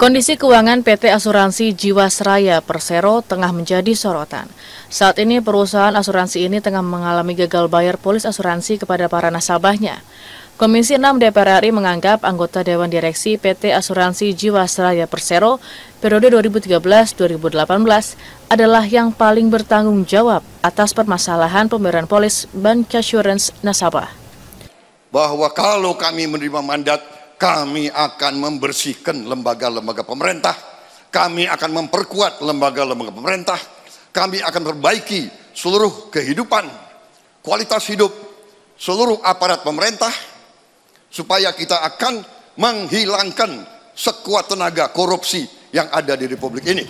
Kondisi keuangan PT Asuransi Jiwasraya Persero tengah menjadi sorotan. Saat ini perusahaan asuransi ini tengah mengalami gagal bayar polis asuransi kepada para nasabahnya. Komisi 6 DPR RI menganggap anggota Dewan Direksi PT Asuransi Jiwasraya Persero periode 2013-2018 adalah yang paling bertanggung jawab atas permasalahan pemberian polis bank assurance nasabah. Bahwa kalau kami menerima mandat kami akan membersihkan lembaga-lembaga pemerintah, kami akan memperkuat lembaga-lembaga pemerintah, kami akan perbaiki seluruh kehidupan, kualitas hidup seluruh aparat pemerintah, supaya kita akan menghilangkan sekuat tenaga korupsi yang ada di Republik ini.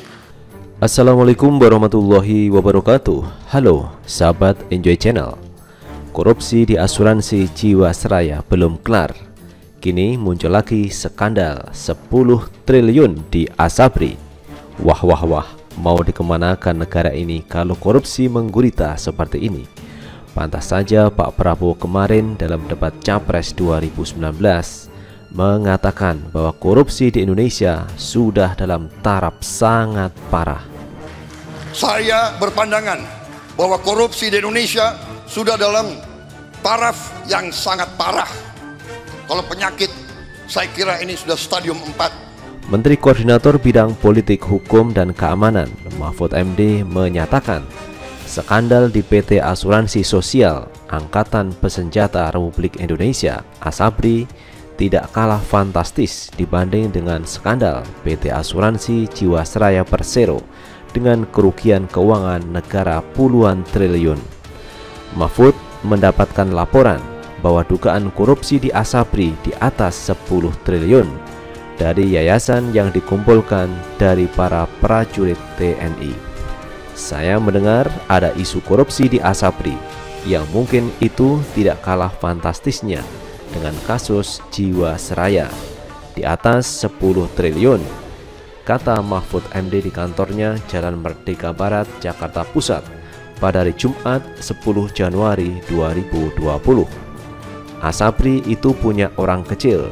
Assalamualaikum warahmatullahi wabarakatuh. Halo, sahabat Enjoy Channel. Korupsi di asuransi Jiwasraya belum kelar Kini muncul lagi skandal 10 triliun di Asabri. Wah wah wah, mau dikemanakan negara ini kalau korupsi menggurita seperti ini? Pantas saja Pak Prabowo kemarin dalam debat Capres 2019 mengatakan bahwa korupsi di Indonesia sudah dalam taraf sangat parah. Saya berpandangan bahwa korupsi di Indonesia sudah dalam taraf yang sangat parah kalau penyakit, saya kira ini sudah stadium 4. Menteri Koordinator Bidang Politik Hukum dan Keamanan Mahfud MD menyatakan skandal di PT Asuransi Sosial Angkatan Pesenjata Republik Indonesia Asabri tidak kalah fantastis dibanding dengan skandal PT Asuransi Jiwasraya Persero dengan kerugian keuangan negara puluhan triliun. Mahfud mendapatkan laporan bahwa dugaan korupsi di Asabri di atas 10 triliun dari yayasan yang dikumpulkan dari para prajurit TNI. Saya mendengar ada isu korupsi di Asabri yang mungkin itu tidak kalah fantastisnya dengan kasus jiwa seraya di atas 10 triliun kata Mahfud MD di kantornya Jalan Merdeka Barat, Jakarta Pusat pada hari Jumat 10 Januari 2020. Asabri itu punya orang kecil,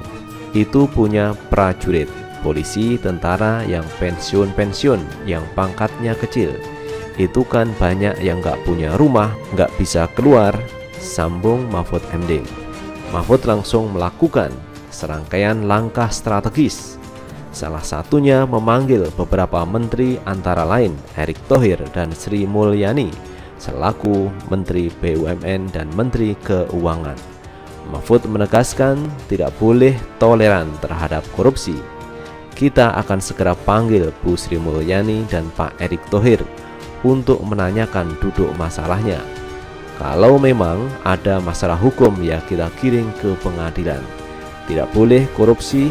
itu punya prajurit, polisi, tentara yang pensiun-pensiun, yang pangkatnya kecil. Itu kan banyak yang gak punya rumah, gak bisa keluar, sambung Mahfud MD. Mahfud langsung melakukan serangkaian langkah strategis. Salah satunya memanggil beberapa menteri antara lain Erick Thohir dan Sri Mulyani selaku Menteri BUMN dan Menteri Keuangan. Mahfud menegaskan tidak boleh toleran terhadap korupsi. Kita akan segera panggil Bu Sri Mulyani dan Pak Erick Thohir untuk menanyakan duduk masalahnya. Kalau memang ada masalah hukum ya kita kirim ke pengadilan. Tidak boleh korupsi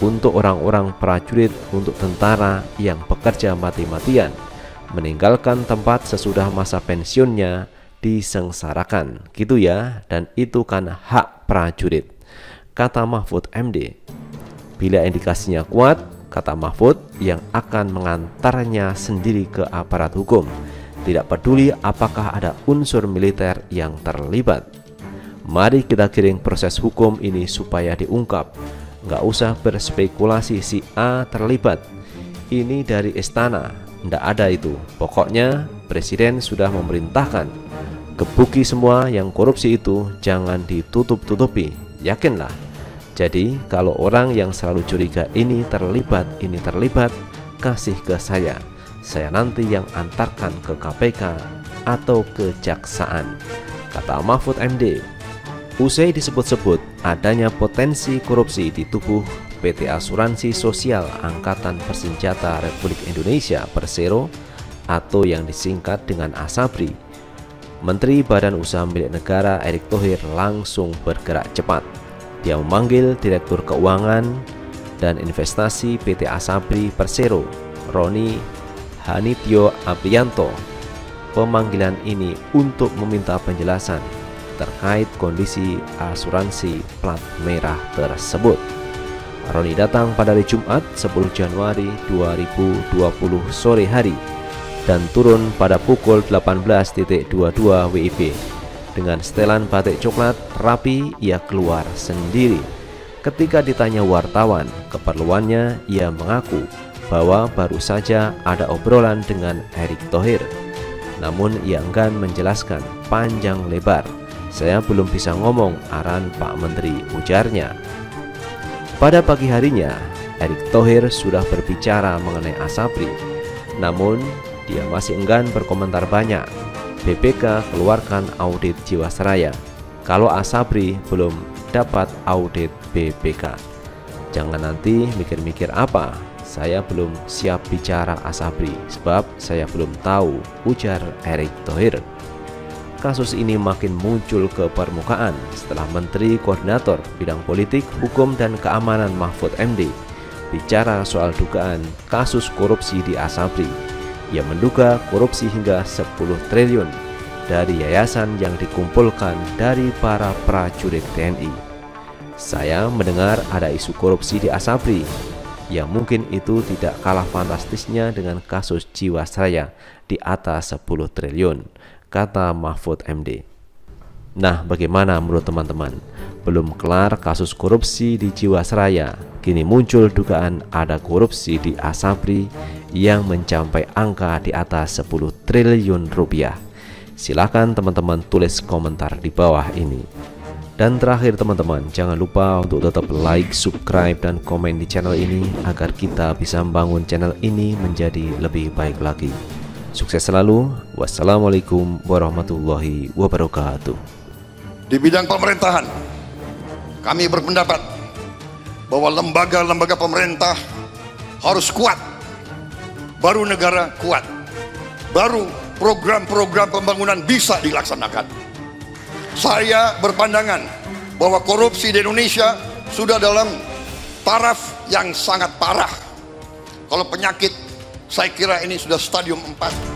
untuk orang-orang prajurit, untuk tentara yang bekerja mati-matian, meninggalkan tempat sesudah masa pensiunnya disengsarakan. Gitu ya dan itu kan hak prajurit. Kata Mahfud MD bila indikasinya kuat kata Mahfud yang akan mengantarnya sendiri ke aparat hukum. Tidak peduli apakah ada unsur militer yang terlibat. Mari kita kirim proses hukum ini supaya diungkap. Nggak usah berspekulasi si A terlibat. Ini dari istana. Ndak ada itu. Pokoknya presiden sudah memerintahkan Kebuki semua yang korupsi itu jangan ditutup-tutupi, yakinlah. Jadi kalau orang yang selalu curiga ini terlibat, ini terlibat, kasih ke saya. Saya nanti yang antarkan ke KPK atau kejaksaan. Kata Mahfud MD. Usai disebut-sebut adanya potensi korupsi di tubuh PT Asuransi Sosial Angkatan Persenjata Republik Indonesia Persero atau yang disingkat dengan Asabri Menteri Badan Usaha Milik Negara Erick Thohir langsung bergerak cepat. Dia memanggil Direktur Keuangan dan Investasi PT Asabri Persero, Roni Hanityo Aprianto. Pemanggilan ini untuk meminta penjelasan terkait kondisi asuransi plat merah tersebut. Roni datang pada hari Jumat 10 Januari 2020 sore hari dan turun pada pukul 18.22 WIB. Dengan setelan batik coklat rapi, ia keluar sendiri. Ketika ditanya wartawan keperluannya, ia mengaku bahwa baru saja ada obrolan dengan Erick Thohir. Namun ia enggan menjelaskan panjang lebar. Saya belum bisa ngomong aran Pak Menteri ujarnya. Pada pagi harinya, Erick Thohir sudah berbicara mengenai Asabri. Namun dia masih enggan berkomentar banyak. BPK keluarkan audit Jiwasraya. Kalau Asabri belum dapat audit BPK. Jangan nanti mikir-mikir apa, saya belum siap bicara Asabri sebab saya belum tahu, ujar Erick Thohir. Kasus ini makin muncul ke permukaan setelah Menteri Koordinator Bidang Politik, Hukum, dan Keamanan Mahfud MD bicara soal dugaan kasus korupsi di Asabri. Ia menduga korupsi hingga 10 triliun dari yayasan yang dikumpulkan dari para prajurit TNI. Saya mendengar ada isu korupsi di Asabri, yang mungkin itu tidak kalah fantastisnya dengan kasus Jiwasraya di atas 10 triliun, kata Mahfud MD. Nah, bagaimana menurut teman-teman? Belum kelar kasus korupsi di Jiwasraya, kini muncul dugaan ada korupsi di Asabri yang mencapai angka di atas 10 triliun rupiah. Silahkan teman-teman tulis komentar di bawah ini. Dan terakhir teman-teman, jangan lupa untuk tetap like, subscribe, dan komen di channel ini agar kita bisa membangun channel ini menjadi lebih baik lagi. Sukses selalu. Wassalamualaikum warahmatullahi wabarakatuh. Di bidang pemerintahan, kami berpendapat bahwa lembaga-lembaga pemerintah harus kuat. Baru negara kuat. Baru program-program pembangunan bisa dilaksanakan. Saya berpandangan bahwa korupsi di Indonesia sudah dalam taraf yang sangat parah. Kalau penyakit, saya kira ini sudah stadium 4.